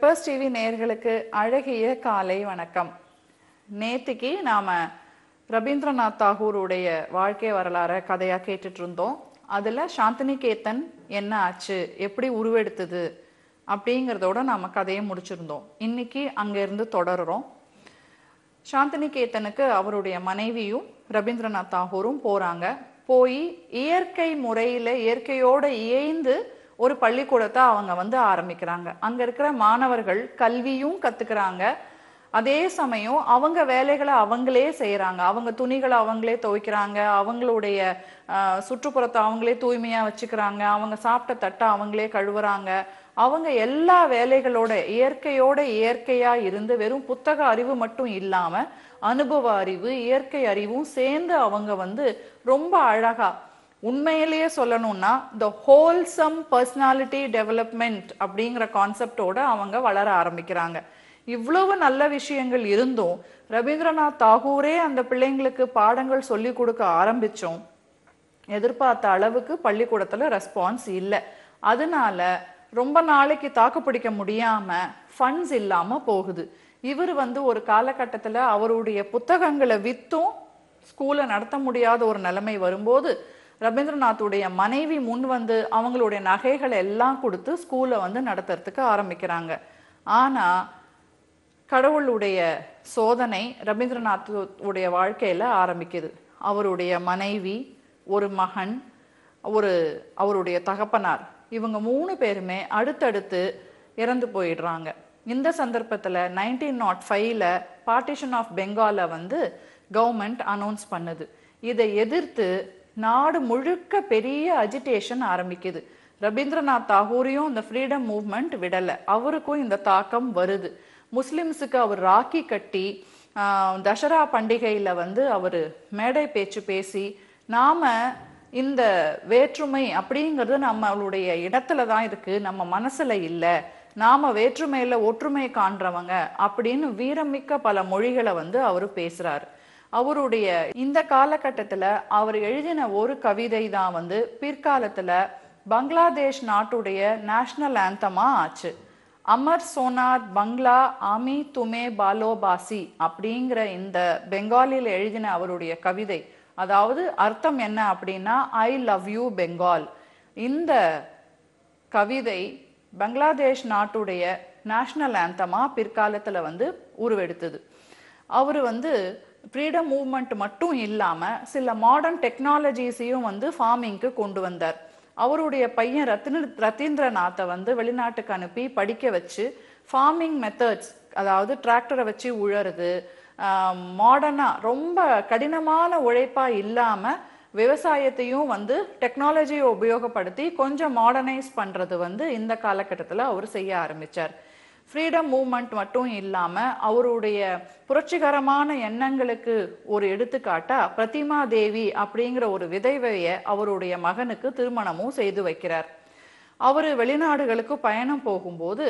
Peppers TV நேயர்களுக்கு அழகிய காலை வணக்கம். நேத்திக்கு நாம ரவீந்திரநாத் தாகூருடைய வாழ்க்கை வரலாற கதையாக கேட்டுட்டு இருந்தோம் அதில் சாந்தினிகேத்தன் என்ன ஆச்சு எப்படி உருவெடுத்தது அப்படிங்கிறதோட நாம் கதையை முடிச்சிருந்தோம். இன்னைக்கு அங்கேருந்து தொடர்கிறோம் சாந்தினிகேத்தனுக்கு அவருடைய மனைவியும் ரவீந்திரநாத் தாகூரும் போகிறாங்க போய் இயற்கை முறையில் இயற்கையோடு இயைந்து ஒரு பள்ளிக்கூடத்தை அவங்க வந்து ஆரம்பிக்கிறாங்க. அங்க இருக்கிற மாணவர்கள் கல்வியும் கத்துக்கிறாங்க. அதே சமயம் அவங்க வேலைகளை அவங்களே செய்யறாங்க. அவங்க துணிகளை அவங்களே துவைக்கிறாங்க. அவங்களுடைய சுற்றுப்புறத்தை அவங்களே தூய்மையா வச்சுக்கிறாங்க. அவங்க சாப்பிட்ட தட்டை அவங்களே கழுவுறாங்க. அவங்க எல்லா வேலைகளோட இயற்கையோட இயற்கையா இருந்து வெறும் புத்தக அறிவு மட்டும் இல்லாம அனுபவ அறிவு இயற்கை அறிவும் சேர்ந்து அவங்க வந்து ரொம்ப அழகா உண்மையிலேயே சொல்லணும்னா த ஹோல்சம் பர்சனாலிட்டி டெவலப்மெண்ட் அப்படிங்கிற கான்செப்டோட அவங்க வளர ஆரம்பிக்கிறாங்க. இவ்வளவு நல்ல விஷயங்கள் இருந்தும் ரவீந்திரநாத் தாகூரே அந்த பிள்ளைங்களுக்கு பாடங்கள் சொல்லி கொடுக்க ஆரம்பித்தோம் எதிர்பார்த்த அளவுக்கு பள்ளிக்கூடத்தில் ரெஸ்பான்ஸ் இல்லை. அதனால ரொம்ப நாளைக்கு தாக்கு பிடிக்க முடியாமல் ஃபண்ட்ஸ் இல்லாமல் போகுது. இவர் வந்து ஒரு காலகட்டத்தில் அவருடைய புத்தகங்களை விற்றும் ஸ்கூலை நடத்த முடியாத ஒரு நிலைமை வரும்போது ரவீந்திரநாத்துடைய மனைவி முன் வந்து அவங்களுடைய நகைகளை எல்லாம் கொடுத்து ஸ்கூலை வந்து நடத்துறதுக்கு ஆரம்பிக்கிறாங்க. ஆனால் கடவுளுடைய சோதனை ரவீந்திரநாத் உடைய வாழ்க்கையில் ஆரம்பிக்குது. அவருடைய மனைவி ஒரு மகன் ஒரு அவருடைய தகப்பனார் இவங்க மூணு பேருமே அடுத்தடுத்து இறந்து போயிடுறாங்க. இந்த சந்தர்ப்பத்தில் நைன்டீன் நாட் ஃபைவ்ல பார்ட்டிஷன் ஆஃப் பெங்காலை வந்து கவர்மெண்ட் அனௌன்ஸ் பண்ணுது. இதை எதிர்த்து நாடு முழுக்க பெரிய அஜிடேஷன் ஆரம்பிக்குது. ரவீந்திரநாத் தாகூரையும் இந்த ஃப்ரீடம் மூவ்மெண்ட் விடலை. அவருக்கும் இந்த தாக்கம் வருது. முஸ்லிம்ஸுக்கு அவர் ராக்கி கட்டி தசரா பண்டிகையில் வந்து அவர் மேடை பேச்சு பேசி நாம் இந்த வேற்றுமை அப்படிங்கிறது நம்மளுடைய இடத்துல தான் இருக்குது நம்ம மனசில் இல்லை. நாம் வேற்றுமையில் ஒற்றுமை காண்றவங்க அப்படின்னு வீரமிக்க பல மொழிகளை வந்து அவர் பேசுகிறாரு அவருடைய இந்த காலகட்டத்தில் அவர் எழுதின ஒரு கவிதை தான் வந்து பிற்காலத்தில் பங்களாதேஷ் நாட்டுடைய நேஷனல் ஆந்தமாக ஆச்சு. அமர் சோனார் பங்களா ஆமி துமே பாலோபாசி அப்படிங்கிற இந்த பெங்காலியில் எழுதின அவருடைய கவிதை. அதாவது அர்த்தம் என்ன அப்படின்னா ஐ லவ் யூ பெங்கால் இந்த கவிதை பங்களாதேஷ் நாட்டுடைய நேஷனல் ஆந்தமாக பிற்காலத்தில் வந்து உருவெடுத்தது. அவர் வந்து ஃப்ரீடம் மூவ்மெண்ட் மட்டும் இல்லாமல் சில மாடர்ன் டெக்னாலஜிஸையும் வந்து ஃபார்மிங்க்கு கொண்டு வந்தார். அவருடைய பையன் ரத்தின ரத்தீந்திரநாத்தை வந்து வெளிநாட்டுக்கு அனுப்பி படிக்க வச்சு ஃபார்மிங் மெத்தட்ஸ் அதாவது டிராக்டரை வச்சு உழறது மாடர்னாக ரொம்ப கடினமான உழைப்பாக இல்லாமல் விவசாயத்தையும் வந்து டெக்னாலஜியை உபயோகப்படுத்தி கொஞ்சம் மாடர்னைஸ் பண்ணுறது வந்து இந்த காலகட்டத்தில் அவர் செய்ய ஆரம்பிச்சார். ஃப்ரீடம் மூவ்மெண்ட் மட்டும் இல்லாமல் அவருடைய புரட்சிகரமான எண்ணங்களுக்கு ஒரு எடுத்துக்காட்டா பிரதிமா தேவி அப்படிங்கிற ஒரு விதைவைய அவருடைய மகனுக்கு திருமணமும் செய்து வைக்கிறார். அவர் வெளிநாடுகளுக்கு பயணம் போகும்போது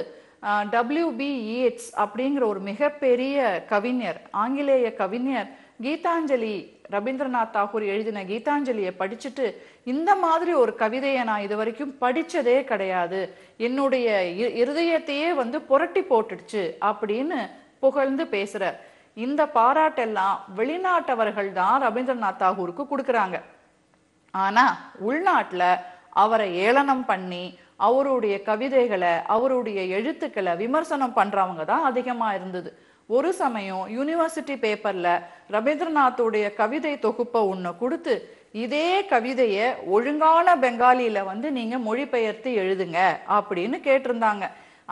டபிள்யூ பி ஈட்ஸ் அப்படிங்கிற ஒரு மிகப்பெரிய கவிஞர் ஆங்கிலேய கவிஞர் கீதாஞ்சலி ரவீந்திரநாத் தாகூர் எழுதின கீதாஞ்சலியை படிச்சுட்டு இந்த மாதிரி ஒரு கவிதையை நான் இது வரைக்கும் படிச்சதே கிடையாது. என்னுடைய இருதயத்தையே வந்து புரட்டி போட்டுடுச்சு அப்படின்னு புகழ்ந்து பேசுறார். இந்த பாராட்டெல்லாம் வெளிநாட்டவர்கள் தான் ரவீந்திரநாத் தாகூருக்கு கொடுக்குறாங்க. ஆனா உள்நாட்டில் அவரை ஏளனம் பண்ணி அவருடைய கவிதைகளை அவருடைய எழுத்துக்களை விமர்சனம் பண்றவங்க தான் அதிகமா இருந்தது. ஒரு சமயம் யூனிவர்சிட்டி பேப்பர்ல ரவீந்திரநாத்துடைய கவிதை தொகுப்பை ஒன்று கொடுத்து இதே கவிதைய ஒழுங்கான பெங்காலியில வந்து நீங்க மொழிபெயர்த்து எழுதுங்க அப்படின்னு கேட்டிருந்தாங்க.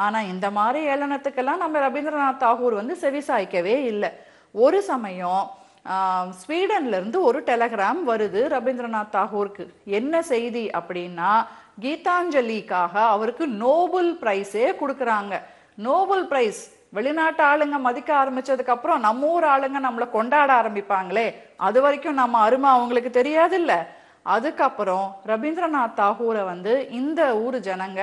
ஆனா இந்த மாதிரி ஏளனத்துக்கெல்லாம் நம்ம ரவீந்திரநாத் தாகூர் வந்து செவிசாய்க்கவே இல்லை. ஒரு சமயம் ஸ்வீடன்லேருந்து ஸ்வீடன்ல இருந்து ஒரு டெலகிராம் வருது ரவீந்திரநாத் தாகூருக்கு. என்ன செய்தி அப்படின்னா கீதாஞ்சலிக்காக அவருக்கு நோபல் பிரைஸே கொடுக்குறாங்க. நோபல் பிரைஸ் வெளிநாட்டு ஆளுங்க மதிக்க ஆரம்பிச்சதுக்கு அப்புறம் நம்ம ஊர் ஆளுங்க நம்மளை கொண்டாட ஆரம்பிப்பாங்களே அது வரைக்கும் நம்ம அருமை அவங்களுக்கு தெரியாது இல்ல அதுக்கப்புறம் ரவீந்திரநாத் தாகூரை வந்து இந்த ஊர் ஜனங்க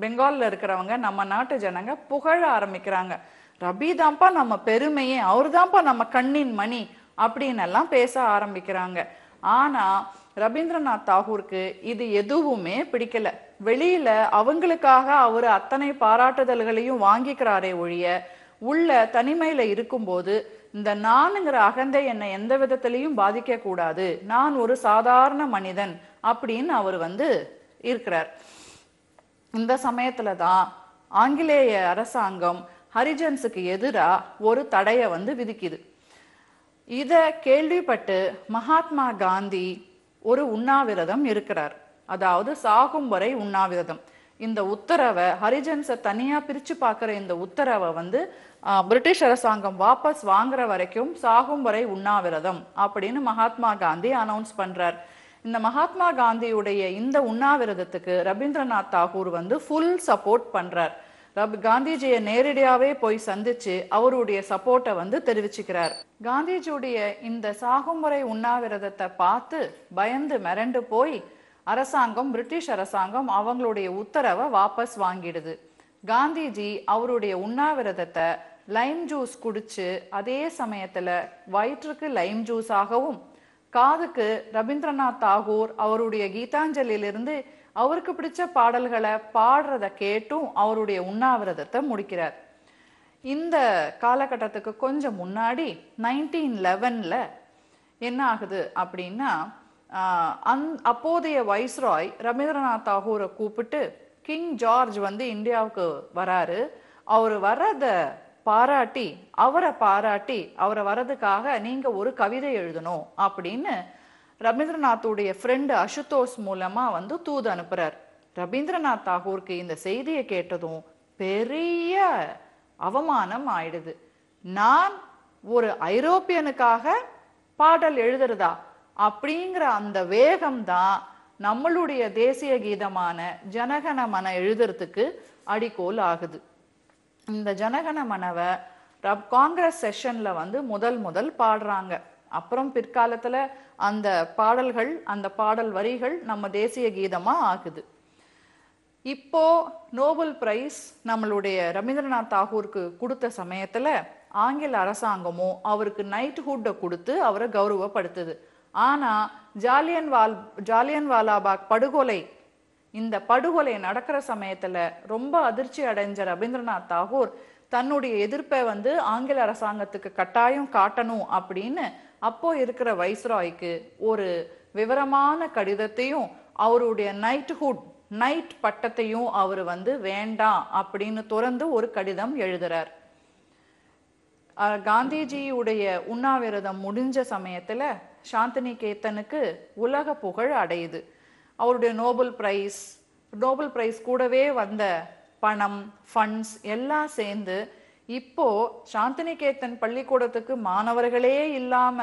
பெங்காலில் இருக்கிறவங்க நம்ம நாட்டு ஜனங்க புகழ ஆரம்பிக்கிறாங்க. ரபி தான்ப்பா நம்ம பெருமையே அவர் தான்ப்பா நம்ம கண்ணின் மணி அப்படின்னு எல்லாம் பேச ஆரம்பிக்கிறாங்க. ஆனா ரவீந்திரநாத் தாகூருக்கு இது எதுவுமே பிடிக்கல. வெளியில அவங்களுக்காக அவர் அத்தனை பாராட்டுதல்களையும் வாங்கிக்கிறாரே ஒழிய உள்ள தனிமையில இருக்கும்போது இந்த நானுங்கிற அகந்தை என்னை எந்த விதத்திலையும் பாதிக்க கூடாது. நான் ஒரு சாதாரண மனிதன் அப்படின்னு அவர் வந்து இருக்கிறார். இந்த சமயத்துல தான் ஆங்கிலேய அரசாங்கம் ஹரிஜன்ஸுக்கு எதிரா ஒரு தடையை வந்து விதிக்குது. இத கேள்விப்பட்டு மகாத்மா காந்தி ஒரு உண்ணாவிரதம் இருக்கிறார். அதாவது சாகும் வரை உண்ணாவிரதம். இந்த உத்தரவை ஹரிஜன்ஸை தனியாக பிரிச்சு பார்க்குற இந்த உத்தரவை வந்து பிரிட்டிஷ் அரசாங்கம் வாபஸ் வாங்குற வரைக்கும் சாகும் வரை உண்ணாவிரதம் அப்படின்னு மகாத்மா காந்தி அனௌன்ஸ் பண்ணுறார் இந்த மகாத்மா காந்தியுடைய இந்த உண்ணாவிரதத்துக்கு ரவீந்திரநாத் தாகூர் வந்து ஃபுல் சப்போர்ட் பண்ணுறார் ரப் காந்திஜியை நேரடியாகவே போய் சந்திச்சு அவருடைய சப்போர்ட்டை வந்து தெரிவிச்சுக்கிறார். காந்திஜியுடைய இந்த சாகுமுறை உண்ணாவிரதத்தை பார்த்து பயந்து மிரண்டு போய் அரசாங்கம் பிரிட்டிஷ் அரசாங்கம் அவங்களுடைய உத்தரவை வாபஸ் வாங்கிடுது. காந்திஜி அவருடைய உண்ணாவிரதத்தை லைம் ஜூஸ் குடிச்சு அதே சமயத்துல வயிற்றுக்கு லைம் ஜூஸாகவும் காதுக்கு ரவீந்திரநாத் தாகூர் அவருடைய கீதாஞ்சலியிலிருந்து அவருக்கு பிடிச்ச பாடல்களை பாடுறத கேட்டும் அவருடைய உண்ணாவிரதத்தை முடிக்கிறார். இந்த காலகட்டத்துக்கு கொஞ்சம் முன்னாடி நைன்டீன் லெவனில் என்ன ஆகுது அப்படின்னா அந் அப்போதைய வைஸ்ராய் ரவீந்திரநாத் தாகூரை கூப்பிட்டு கிங் ஜார்ஜ் வந்து இந்தியாவுக்கு வராரு. அவர் வர்றத பாராட்டி அவரை பாராட்டி அவரை வர்றதுக்காக நீங்கள் ஒரு கவிதை எழுதணும் அப்படின்னு ரவீந்திரநாத்துடைய ஃப்ரெண்டு அசுதோஷ் மூலமாக வந்து தூது அனுப்புகிறார் ரவீந்திரநாத் தாகூருக்கு இந்த செய்தியை கேட்டதும் பெரிய அவமானம் ஆயிடுது. நான் ஒரு ஐரோப்பியனுக்காக பாடல் எழுதுறதா? அப்படிங்கிற அந்த வேகம் தான் நம்மளுடைய தேசிய கீதமான ஜனகணமன எழுதுறதுக்கு அடிக்கோல் ஆகுது. இந்த ஜனகண மனவை ரப் காங்கிரஸ் செஷன்ல வந்து முதல் முதல் பாடுறாங்க. அப்புறம் பிற்காலத்துல அந்த பாடல்கள் அந்த பாடல் வரிகள் நம்ம தேசிய கீதமா ஆகுது. இப்போ நோபல் பிரைஸ் நம்மளுடைய ரவீந்திரநாத் தாகூருக்கு கொடுத்த சமயத்துல ஆங்கில அரசாங்கமும் அவருக்கு நைட்ஹுட்டை கொடுத்து அவரை கௌரவப்படுத்துது. ஆனா ஜாலியன் வால் ஜாலியன் வாலாபாக் படுகொலை இந்த படுகொலை நடக்கிற சமயத்துல ரொம்ப அதிர்ச்சி அடைஞ்ச ரவீந்திரநாத் தாகூர் தன்னுடைய எதிர்ப்பை வந்து ஆங்கில அரசாங்கத்துக்கு கட்டாயம் காட்டணும் அப்படின்னு அப்போ இருக்கிற வைஸ்ராய்க்கு ஒரு விவரமான கடிதத்தையும் அவருடைய நைட்ஹுட் நைட் பட்டத்தையும் அவர் வந்து வேண்டாம் அப்படின்னு துறந்து ஒரு கடிதம் எழுதுறார். காந்திஜியுடைய உண்ணாவிரதம் முடிஞ்ச சமயத்துல சாந்தினி கேத்தனுக்கு உலக புகழ் அடையுது. அவருடைய நோபல் பிரைஸ் நோபல் பிரைஸ் கூடவே வந்த பணம் ஃபண்ட்ஸ் எல்லாம் சேர்ந்து இப்போ சாந்தினிகேத்தன் பள்ளிக்கூடத்துக்கு மாணவர்களே இல்லாம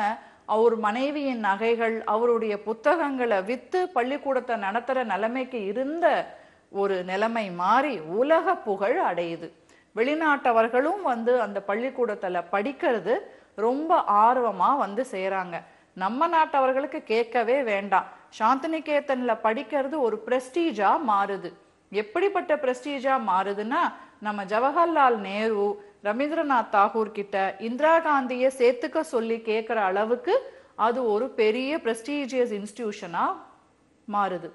அவர் மனைவியின் நகைகள் அவருடைய புத்தகங்களை வித்து பள்ளிக்கூடத்தை நடத்துற நிலைமைக்கு இருந்த ஒரு நிலைமை மாறி உலக புகழ் அடையுது. வெளிநாட்டவர்களும் வந்து அந்த பள்ளிக்கூடத்துல படிக்கிறது ரொம்ப ஆர்வமா வந்து செய்கிறாங்க நம்ம நாட்டவர்களுக்கு கேட்கவே வேண்டாம். சாந்தினிகேத்தன்ல படிக்கிறது ஒரு பிரஸ்டீஜா மாறுது. எப்படிப்பட்ட பிரஸ்டீஜா மாறுதுன்னா நம்ம ஜவஹர்லால் நேரு ரவீந்திரநாத் தாகூர் கிட்ட இந்திரா காந்தியை சேர்த்துக்க சொல்லி கேட்குற அளவுக்கு அது ஒரு பெரிய பிரஸ்டீஜியஸ் இன்ஸ்டிடியூஷனா மாறுது.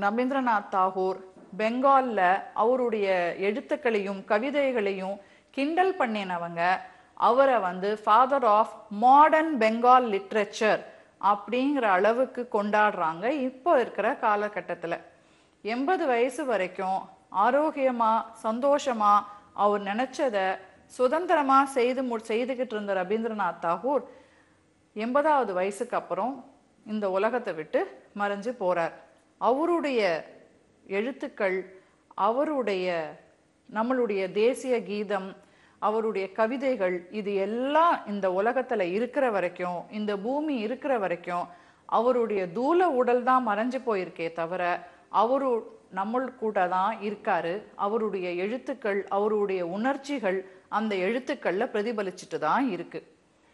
ரவீந்திரநாத் தாகூர் பெங்காலில் அவருடைய எழுத்துக்களையும் கவிதைகளையும் கிண்டல் பண்ணினவங்க அவரை வந்து father of modern Bengal literature அப்படிங்கிற அளவுக்கு கொண்டாடுறாங்க. இப்போ இருக்கிற காலகட்டத்தில் எண்பது வயசு வரைக்கும் ஆரோக்கியமாக சந்தோஷமாக அவர் நினச்சத சுதந்திரமாக செய்து மு செய்துக்கிட்டு இருந்த ரவீந்திரநாத் தாகூர் எண்பதாவது வயசுக்கு அப்புறம் இந்த உலகத்தை விட்டு மறைஞ்சு போகிறார் அவருடைய எழுத்துக்கள் அவருடைய நம்மளுடைய தேசிய கீதம் அவருடைய கவிதைகள் இது எல்லாம் இந்த உலகத்துல இருக்கிற வரைக்கும் இந்த பூமி இருக்கிற வரைக்கும் அவருடைய தூல உடல் தான் மறைஞ்சு போயிருக்கே தவிர அவரு நம்ம கூட தான் இருக்காரு. அவருடைய எழுத்துக்கள் அவருடைய உணர்ச்சிகள் அந்த எழுத்துக்கள்ல பிரதிபலிச்சுட்டு தான் இருக்கு.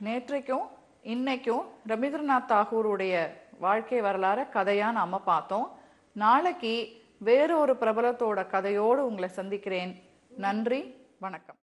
நேற்றைக்கும் இன்னைக்கும் ரவீந்திரநாத் தாகூருடைய வாழ்க்கை வரலாற கதையா நாம பார்த்தோம். நாளைக்கு வேறொரு பிரபலத்தோட கதையோடு உங்களை சந்திக்கிறேன். நன்றி வணக்கம்.